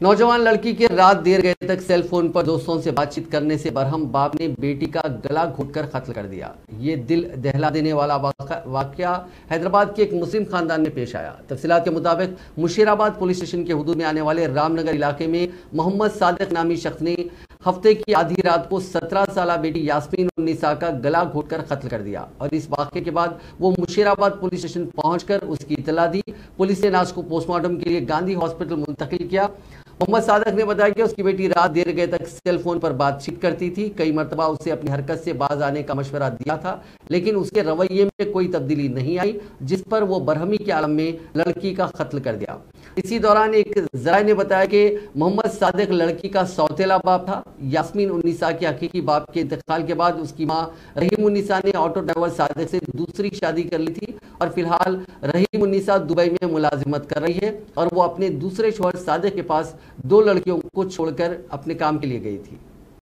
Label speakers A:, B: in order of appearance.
A: नौजवान लड़की के रात देर गए तक सेल फ़ोन पर दोस्तों से बातचीत करने से बरहम बाप ने बेटी का गला घोटकर कत्ल कर दिया। ये दिल दहला देने वाला वाक्य हैदराबाद के एक मुस्लिम खानदान में पेश आया। तफसीत के मुताबिक मुशीराबाद पुलिस स्टेशन के हदूद में आने वाले रामनगर इलाके में मोहम्मद सादिक नामी शख्स ने हफ़्ते की आधी रात को 17 साल बेटी यास्मीन निसा का गला घोटकर कत्ल कर दिया। और इस वाक्य के बाद वो मुशीराबाद पुलिस स्टेशन पहुंचकर उसकी इतला दी। पुलिस ने लाश को पोस्टमार्टम के लिए गांधी हॉस्पिटल मुंतकिल किया। मोहम्मद सादक ने बताया कि उसकी बेटी रात देर गए तक सेल फ़ोन पर बातचीत करती थी। कई मरतबा उसे अपनी हरकत से बाज आने का मशवरा दिया था, लेकिन उसके रवैये में कोई तब्दीली नहीं आई, जिस पर वो बरहमी के आलम में लड़की का कत्ल कर दिया। इसी दौरान एक जरा ने बताया कि मोहम्मद सादिक लड़की का सौतेला बाप था। यास्मीन उन्नीसा के हकीकी बाप के इंतकाल के बाद उसकी माँ रहीम उन्नीसा ने ऑटो ड्राइवर सादिक से दूसरी शादी कर ली थी। और फ़िलहाल रहीम उन्नीसा दुबई में मुलाजिमत कर रही है और वो अपने दूसरे शोहर सादे के पास दो लड़कियों को छोड़कर अपने काम के लिए गई थी।